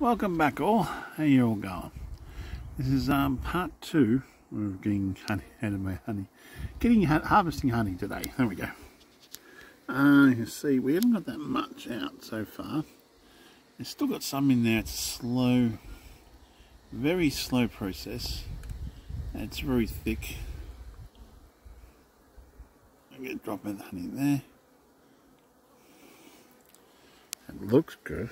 Welcome back all. How you all going? This is um, part two of getting honey out of my honey. Getting harvesting honey today. There we go. Uh, you can see we haven't got that much out so far. It's still got some in there. It's a slow, very slow process. It's very thick. I'm going to drop in the honey there. It looks good.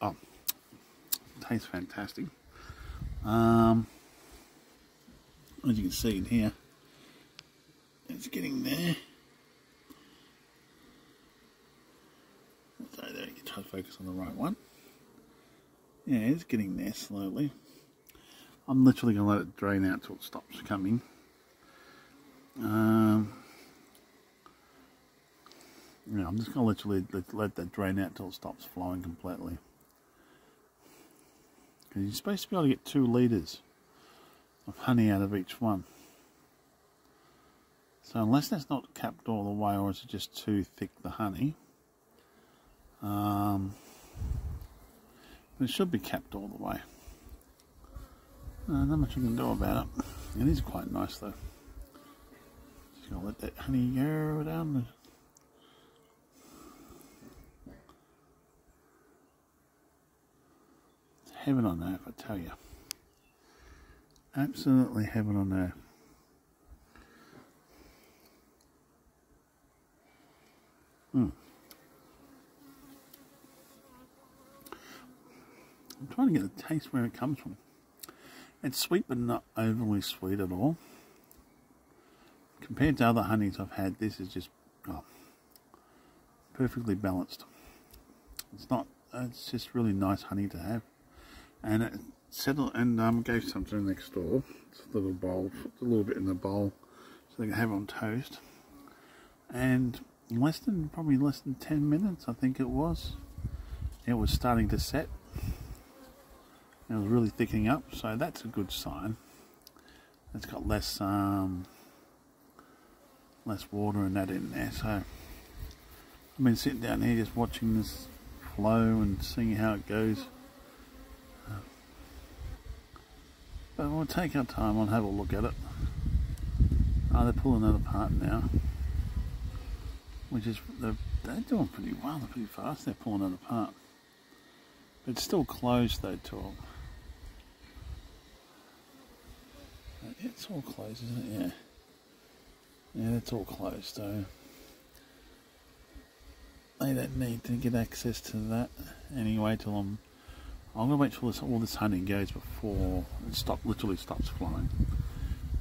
Oh, tastes fantastic. Um, as you can see in here, it's getting there. So there, you try to focus on the right one. Yeah, it's getting there slowly. I'm literally going to let it drain out till it stops coming. Um, yeah, I'm just going to literally let, let that drain out till it stops flowing completely. Because you're supposed to be able to get two litres of honey out of each one. So unless that's not capped all the way or is it just too thick the honey, um, it should be capped all the way. Uh, not much you can do about it. It is quite nice though. Just gonna let that honey go down. Heaven on earth, I tell you. Absolutely heaven on earth. Hmm. I'm trying to get the taste where it comes from. It's sweet but not overly sweet at all. Compared to other honeys I've had, this is just oh, perfectly balanced. It's not, it's just really nice honey to have. And it settled, and um, gave some to next door. It's a little bowl, put a little bit in the bowl so they can have it on toast. And less than, probably less than 10 minutes I think it was, it was starting to set it was really thickening up, so that's a good sign. It's got less um, less water and that in there. So I've been sitting down here just watching this flow and seeing how it goes. But we'll take our time and have a look at it. Oh, they're pulling that apart now. Which is, they're, they're doing pretty well, they're pretty fast, they're pulling it apart. But it's still closed though to. It's all closed, isn't it? Yeah. Yeah, it's all closed, so they don't need to get access to that anyway till I'm I'm gonna wait till this, all this honey goes before it stop literally stops flowing.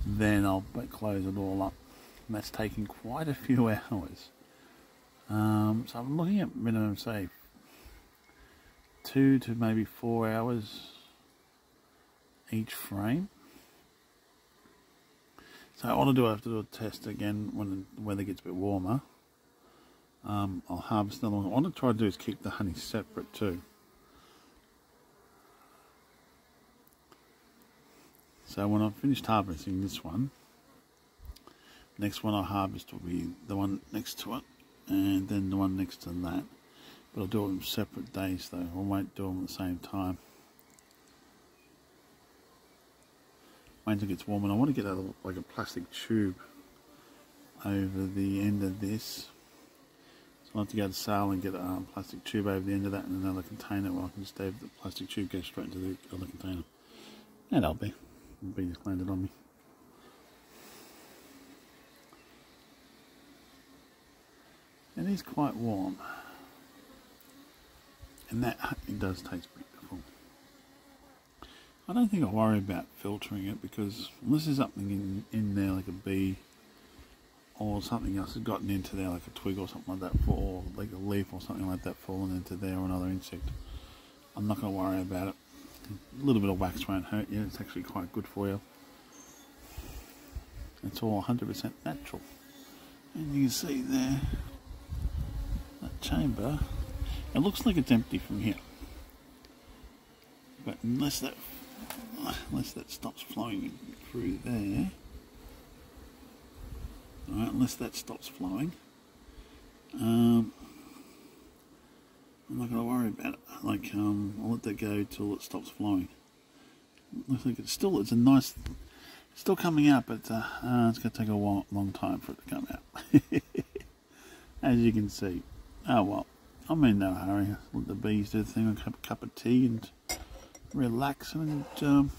Then I'll close it all up. And that's taking quite a few hours. Um, so I'm looking at minimum say two to maybe four hours each frame. So what I'll do, I have to do a test again when the weather gets a bit warmer. Um, I'll harvest another one. What I want to try to do is keep the honey separate too. So when I've finished harvesting this one, next one I harvest will be the one next to it, and then the one next to that. But I'll do them separate days though. I won't do them at the same time. wait until it gets warm and I want to get a, like a plastic tube over the end of this so I have to go to Sale and get a plastic tube over the end of that and another container where I can just have the plastic tube go straight into the other container and I'll be it'll just landed on me. It is quite warm. And that it does taste beautiful. I don't think I worry about filtering it because unless there's something in, in there like a bee or something else has gotten into there like a twig or something like that or like a leaf or something like that fallen into there or another insect I'm not going to worry about it a little bit of wax won't hurt you it's actually quite good for you it's all 100% natural and you can see there that chamber it looks like it's empty from here but unless that unless that stops flowing through there. Unless that stops flowing. Um, I'm not going to worry about it. Like, um, I'll let that go till it stops flowing. Looks like it's still, it's a nice, still coming out, but uh, uh, it's going to take a while, long time for it to come out. As you can see. Oh well, I'm in no hurry. Let the bees do the thing. I'll have a cup of tea and relax and um,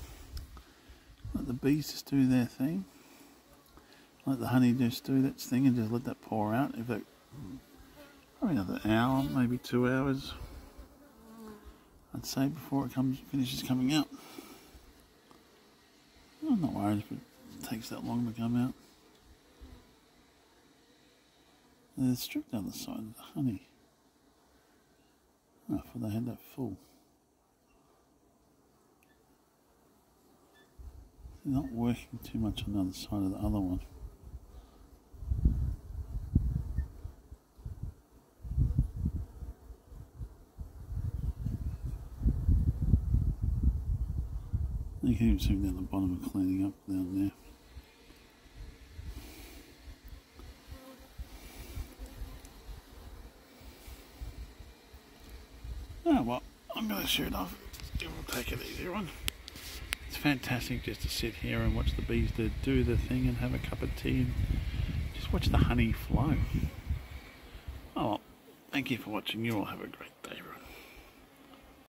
let the bees just do their thing. Let the honey just do its thing and just let that pour out. If it, probably another hour, maybe two hours, I'd say, before it comes finishes coming out. I'm not worried if it takes that long to come out. There's stripped down the side of the honey. Oh, I thought they had that full. They're not working too much on the other side of the other one. You can even see down the bottom of cleaning up down there. Oh well, I'm going to shoot off. We'll take an easy one. It's fantastic just to sit here and watch the bees do, do the thing and have a cup of tea and just watch the honey flow. Oh well, thank you for watching. You all have a great